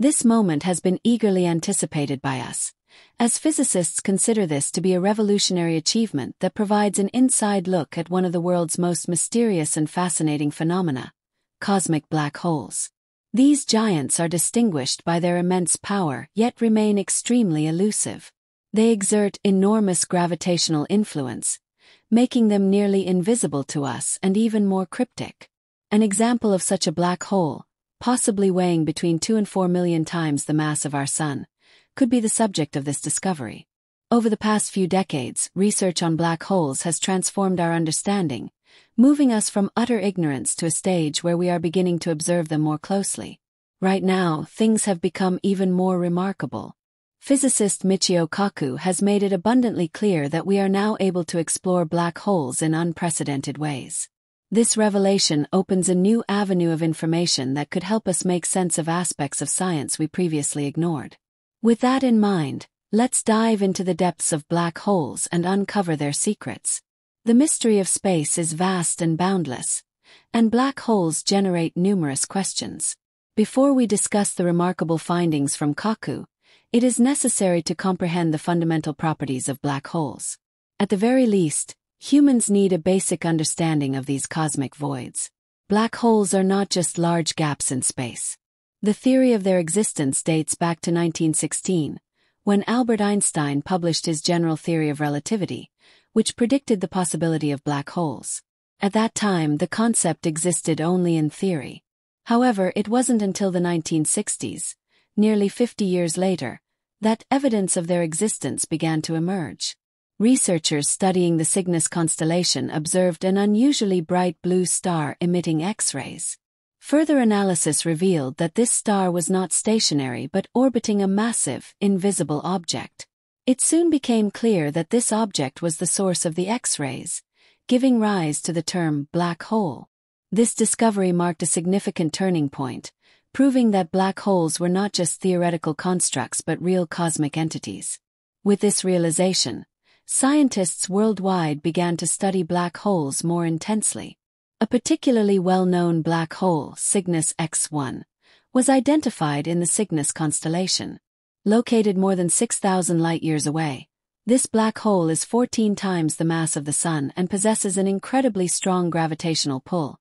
This moment has been eagerly anticipated by us, as physicists consider this to be a revolutionary achievement that provides an inside look at one of the world's most mysterious and fascinating phenomena cosmic black holes. These giants are distinguished by their immense power yet remain extremely elusive. They exert enormous gravitational influence, making them nearly invisible to us and even more cryptic. An example of such a black hole, possibly weighing between 2 and 4 million times the mass of our Sun, could be the subject of this discovery. Over the past few decades, research on black holes has transformed our understanding, moving us from utter ignorance to a stage where we are beginning to observe them more closely. Right now, things have become even more remarkable. Physicist Michio Kaku has made it abundantly clear that we are now able to explore black holes in unprecedented ways. This revelation opens a new avenue of information that could help us make sense of aspects of science we previously ignored. With that in mind, let's dive into the depths of black holes and uncover their secrets. The mystery of space is vast and boundless, and black holes generate numerous questions. Before we discuss the remarkable findings from Kaku, it is necessary to comprehend the fundamental properties of black holes. At the very least, humans need a basic understanding of these cosmic voids. Black holes are not just large gaps in space. The theory of their existence dates back to 1916, when Albert Einstein published his general theory of relativity, which predicted the possibility of black holes. At that time, the concept existed only in theory. However, it wasn't until the 1960s, nearly 50 years later, that evidence of their existence began to emerge. Researchers studying the Cygnus constellation observed an unusually bright blue star emitting X-rays. Further analysis revealed that this star was not stationary but orbiting a massive, invisible object. It soon became clear that this object was the source of the X-rays, giving rise to the term black hole. This discovery marked a significant turning point, proving that black holes were not just theoretical constructs but real cosmic entities. With this realization, scientists worldwide began to study black holes more intensely. A particularly well-known black hole, Cygnus X1, was identified in the Cygnus constellation. Located more than 6,000 light-years away, this black hole is 14 times the mass of the Sun and possesses an incredibly strong gravitational pull,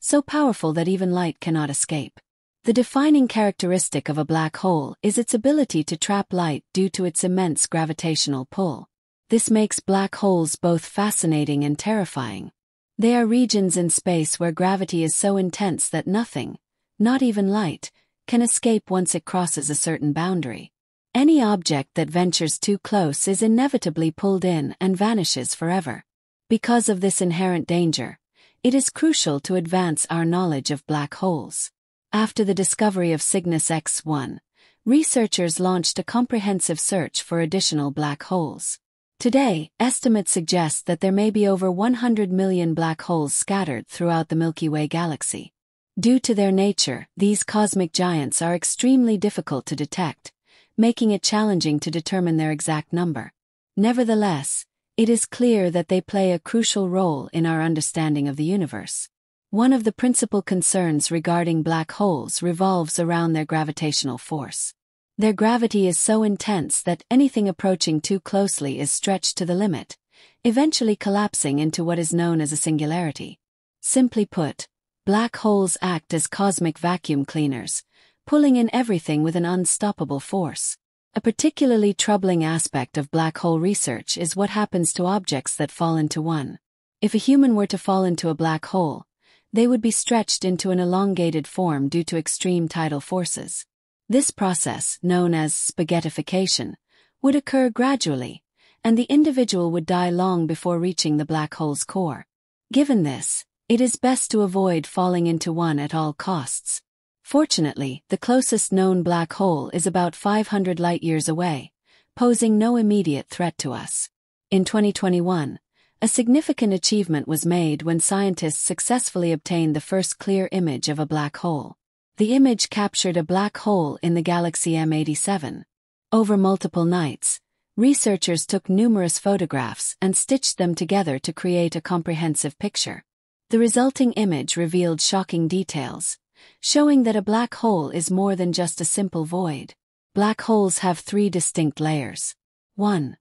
so powerful that even light cannot escape. The defining characteristic of a black hole is its ability to trap light due to its immense gravitational pull. This makes black holes both fascinating and terrifying. They are regions in space where gravity is so intense that nothing, not even light, can escape once it crosses a certain boundary. Any object that ventures too close is inevitably pulled in and vanishes forever. Because of this inherent danger, it is crucial to advance our knowledge of black holes. After the discovery of Cygnus X1, researchers launched a comprehensive search for additional black holes. Today, estimates suggest that there may be over 100 million black holes scattered throughout the Milky Way galaxy. Due to their nature, these cosmic giants are extremely difficult to detect, making it challenging to determine their exact number. Nevertheless, it is clear that they play a crucial role in our understanding of the universe. One of the principal concerns regarding black holes revolves around their gravitational force. Their gravity is so intense that anything approaching too closely is stretched to the limit, eventually collapsing into what is known as a singularity. Simply put, black holes act as cosmic vacuum cleaners, pulling in everything with an unstoppable force. A particularly troubling aspect of black hole research is what happens to objects that fall into one. If a human were to fall into a black hole, they would be stretched into an elongated form due to extreme tidal forces. This process, known as spaghettification, would occur gradually, and the individual would die long before reaching the black hole's core. Given this, it is best to avoid falling into one at all costs. Fortunately, the closest known black hole is about 500 light-years away, posing no immediate threat to us. In 2021, a significant achievement was made when scientists successfully obtained the first clear image of a black hole. The image captured a black hole in the galaxy M87. Over multiple nights, researchers took numerous photographs and stitched them together to create a comprehensive picture. The resulting image revealed shocking details, showing that a black hole is more than just a simple void. Black holes have three distinct layers. 1.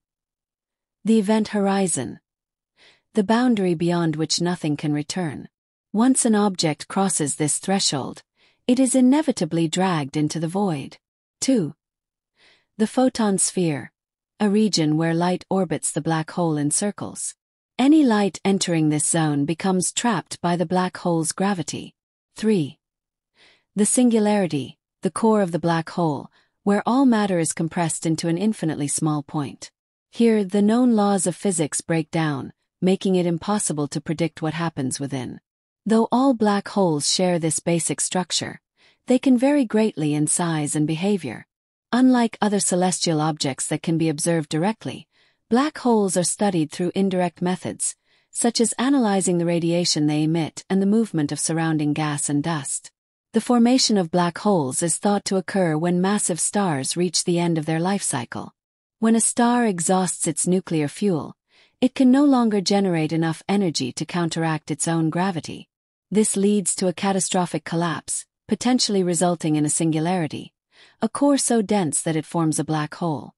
The event horizon. The boundary beyond which nothing can return. Once an object crosses this threshold, it is inevitably dragged into the void. 2. The photon sphere. A region where light orbits the black hole in circles. Any light entering this zone becomes trapped by the black hole's gravity. 3. The singularity, the core of the black hole, where all matter is compressed into an infinitely small point. Here, the known laws of physics break down, making it impossible to predict what happens within. Though all black holes share this basic structure, they can vary greatly in size and behavior. Unlike other celestial objects that can be observed directly, black holes are studied through indirect methods, such as analyzing the radiation they emit and the movement of surrounding gas and dust. The formation of black holes is thought to occur when massive stars reach the end of their life cycle. When a star exhausts its nuclear fuel, it can no longer generate enough energy to counteract its own gravity. This leads to a catastrophic collapse, potentially resulting in a singularity, a core so dense that it forms a black hole.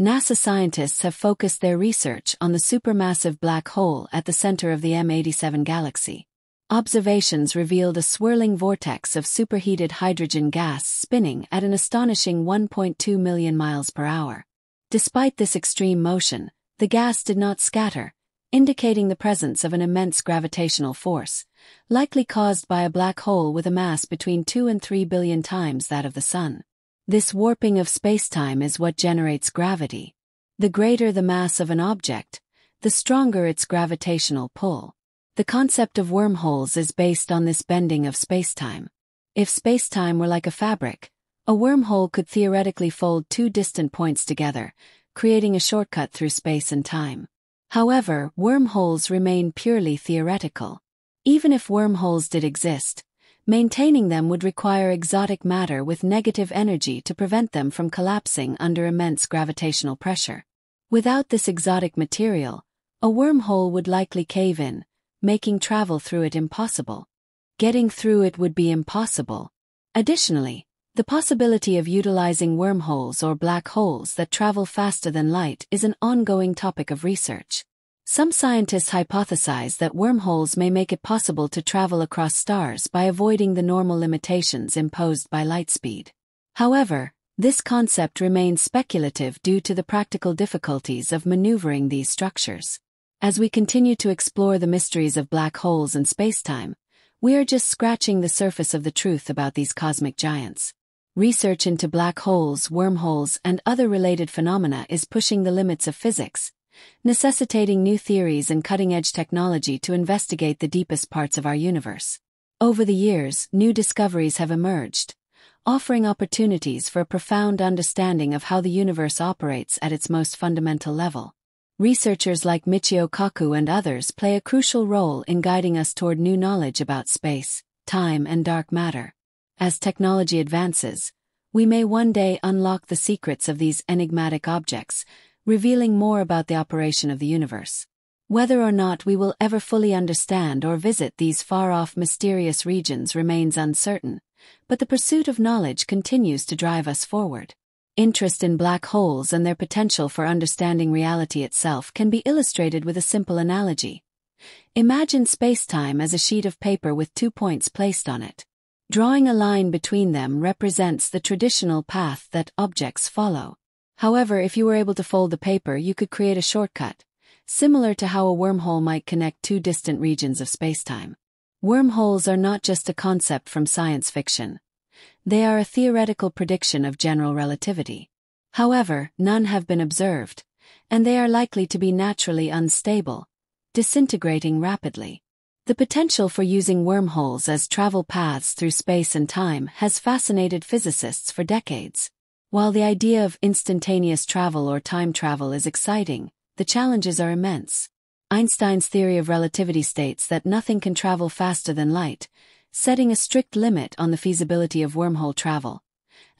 NASA scientists have focused their research on the supermassive black hole at the center of the M87 galaxy. Observations revealed a swirling vortex of superheated hydrogen gas spinning at an astonishing 1.2 million miles per hour. Despite this extreme motion, the gas did not scatter, indicating the presence of an immense gravitational force, likely caused by a black hole with a mass between 2 and 3 billion times that of the Sun. This warping of spacetime is what generates gravity. The greater the mass of an object, the stronger its gravitational pull. The concept of wormholes is based on this bending of spacetime. If spacetime were like a fabric, a wormhole could theoretically fold two distant points together, creating a shortcut through space and time. However, wormholes remain purely theoretical. Even if wormholes did exist, maintaining them would require exotic matter with negative energy to prevent them from collapsing under immense gravitational pressure. Without this exotic material, a wormhole would likely cave in, making travel through it impossible. Getting through it would be impossible. Additionally, the possibility of utilizing wormholes or black holes that travel faster than light is an ongoing topic of research. Some scientists hypothesize that wormholes may make it possible to travel across stars by avoiding the normal limitations imposed by light speed. However, this concept remains speculative due to the practical difficulties of maneuvering these structures. As we continue to explore the mysteries of black holes and spacetime, we are just scratching the surface of the truth about these cosmic giants. Research into black holes, wormholes, and other related phenomena is pushing the limits of physics, necessitating new theories and cutting-edge technology to investigate the deepest parts of our universe. Over the years, new discoveries have emerged, offering opportunities for a profound understanding of how the universe operates at its most fundamental level. Researchers like Michio Kaku and others play a crucial role in guiding us toward new knowledge about space, time, and dark matter. As technology advances, we may one day unlock the secrets of these enigmatic objects, revealing more about the operation of the universe. Whether or not we will ever fully understand or visit these far-off mysterious regions remains uncertain, but the pursuit of knowledge continues to drive us forward. Interest in black holes and their potential for understanding reality itself can be illustrated with a simple analogy. Imagine spacetime as a sheet of paper with two points placed on it. Drawing a line between them represents the traditional path that objects follow. However, if you were able to fold the paper, you could create a shortcut, similar to how a wormhole might connect two distant regions of spacetime. Wormholes are not just a concept from science fiction. They are a theoretical prediction of general relativity. However, none have been observed, and they are likely to be naturally unstable, disintegrating rapidly. The potential for using wormholes as travel paths through space and time has fascinated physicists for decades. While the idea of instantaneous travel or time travel is exciting, the challenges are immense. Einstein's theory of relativity states that nothing can travel faster than light, setting a strict limit on the feasibility of wormhole travel,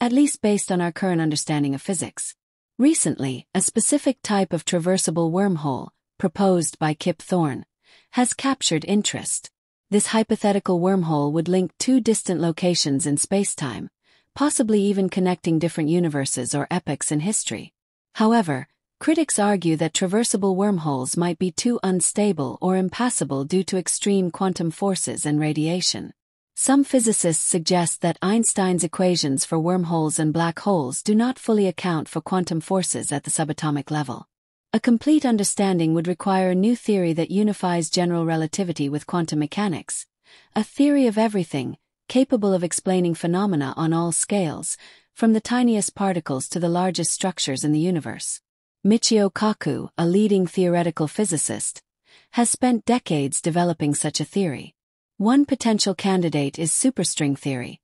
at least based on our current understanding of physics. Recently, a specific type of traversable wormhole, proposed by Kip Thorne, has captured interest. This hypothetical wormhole would link two distant locations in spacetime, possibly even connecting different universes or epochs in history. However, critics argue that traversable wormholes might be too unstable or impassable due to extreme quantum forces and radiation. Some physicists suggest that Einstein's equations for wormholes and black holes do not fully account for quantum forces at the subatomic level. A complete understanding would require a new theory that unifies general relativity with quantum mechanics, a theory of everything, capable of explaining phenomena on all scales, from the tiniest particles to the largest structures in the universe. Michio Kaku, a leading theoretical physicist, has spent decades developing such a theory. One potential candidate is superstring theory,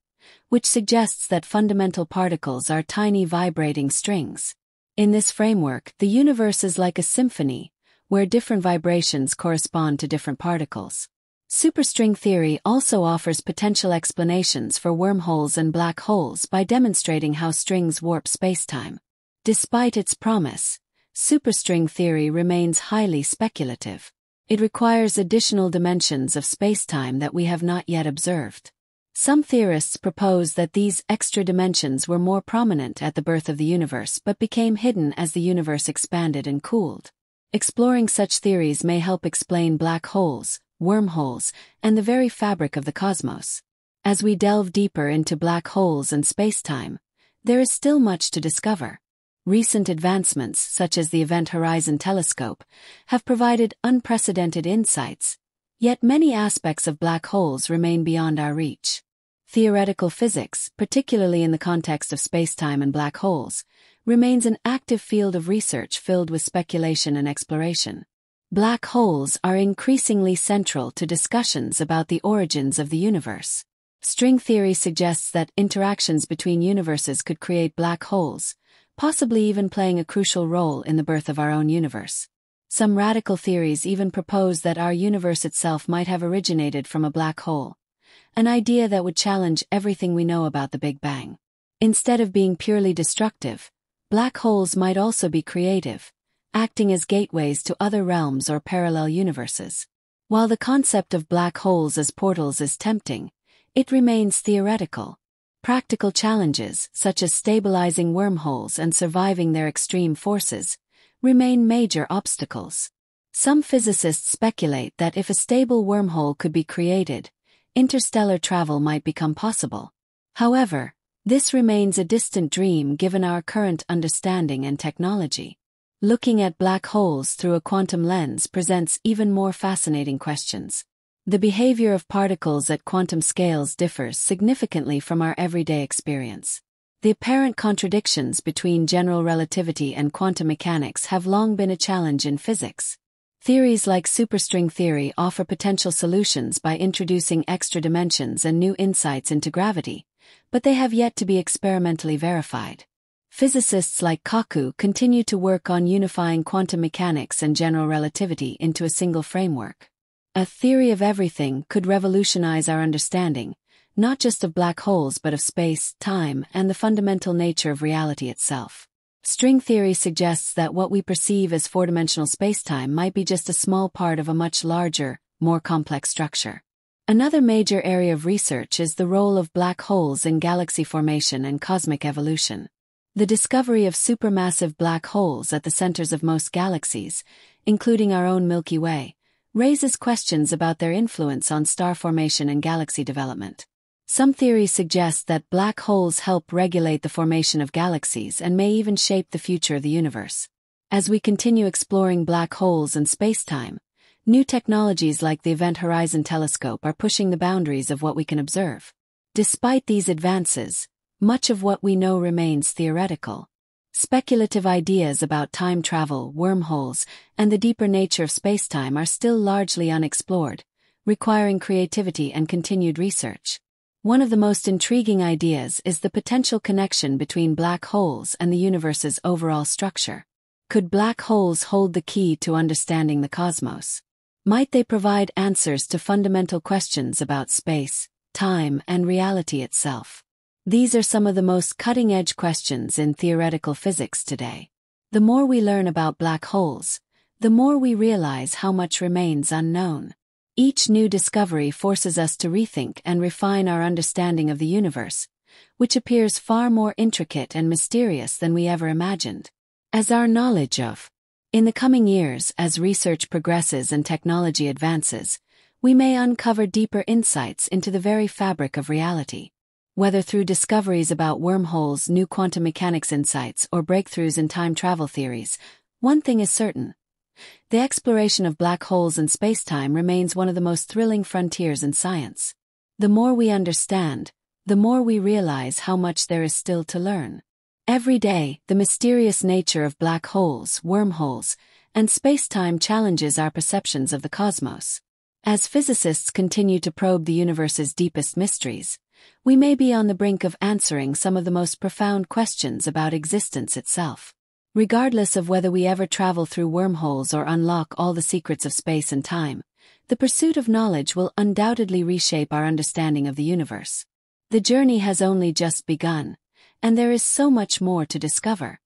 which suggests that fundamental particles are tiny vibrating strings. In this framework, the universe is like a symphony, where different vibrations correspond to different particles. Superstring theory also offers potential explanations for wormholes and black holes by demonstrating how strings warp spacetime. Despite its promise, superstring theory remains highly speculative. It requires additional dimensions of spacetime that we have not yet observed. Some theorists propose that these extra dimensions were more prominent at the birth of the universe but became hidden as the universe expanded and cooled. Exploring such theories may help explain black holes, wormholes, and the very fabric of the cosmos. As we delve deeper into black holes and spacetime, there is still much to discover. Recent advancements, such as the Event Horizon Telescope, have provided unprecedented insights, yet many aspects of black holes remain beyond our reach. Theoretical physics, particularly in the context of spacetime and black holes, remains an active field of research filled with speculation and exploration. Black holes are increasingly central to discussions about the origins of the universe. String theory suggests that interactions between universes could create black holes, possibly even playing a crucial role in the birth of our own universe. Some radical theories even propose that our universe itself might have originated from a black hole, an idea that would challenge everything we know about the Big Bang. Instead of being purely destructive, black holes might also be creative, acting as gateways to other realms or parallel universes. While the concept of black holes as portals is tempting, it remains theoretical. Practical challenges, such as stabilizing wormholes and surviving their extreme forces, remain major obstacles. Some physicists speculate that if a stable wormhole could be created, interstellar travel might become possible. However, this remains a distant dream given our current understanding and technology. Looking at black holes through a quantum lens presents even more fascinating questions. The behavior of particles at quantum scales differs significantly from our everyday experience. The apparent contradictions between general relativity and quantum mechanics have long been a challenge in physics. Theories like superstring theory offer potential solutions by introducing extra dimensions and new insights into gravity, but they have yet to be experimentally verified. Physicists like Kaku continue to work on unifying quantum mechanics and general relativity into a single framework. A theory of everything could revolutionize our understanding, not just of black holes but of space, time, and the fundamental nature of reality itself. String theory suggests that what we perceive as four-dimensional spacetime might be just a small part of a much larger, more complex structure. Another major area of research is the role of black holes in galaxy formation and cosmic evolution. The discovery of supermassive black holes at the centers of most galaxies, including our own Milky Way, raises questions about their influence on star formation and galaxy development. Some theories suggest that black holes help regulate the formation of galaxies and may even shape the future of the universe. As we continue exploring black holes and spacetime, new technologies like the Event Horizon Telescope are pushing the boundaries of what we can observe. Despite these advances, much of what we know remains theoretical. Speculative ideas about time travel, wormholes, and the deeper nature of spacetime are still largely unexplored, requiring creativity and continued research. One of the most intriguing ideas is the potential connection between black holes and the universe's overall structure. Could black holes hold the key to understanding the cosmos? Might they provide answers to fundamental questions about space, time, and reality itself? These are some of the most cutting-edge questions in theoretical physics today. The more we learn about black holes, the more we realize how much remains unknown. Each new discovery forces us to rethink and refine our understanding of the universe, which appears far more intricate and mysterious than we ever imagined. As our knowledge of in the coming years, as research progresses and technology advances, we may uncover deeper insights into the very fabric of reality. Whether through discoveries about wormholes, new quantum mechanics insights, or breakthroughs in time travel theories, one thing is certain. The exploration of black holes and spacetime remains one of the most thrilling frontiers in science. The more we understand, the more we realize how much there is still to learn. Every day, the mysterious nature of black holes, wormholes, and spacetime challenges our perceptions of the cosmos. As physicists continue to probe the universe's deepest mysteries, we may be on the brink of answering some of the most profound questions about existence itself. Regardless of whether we ever travel through wormholes or unlock all the secrets of space and time, the pursuit of knowledge will undoubtedly reshape our understanding of the universe. The journey has only just begun and there is so much more to discover.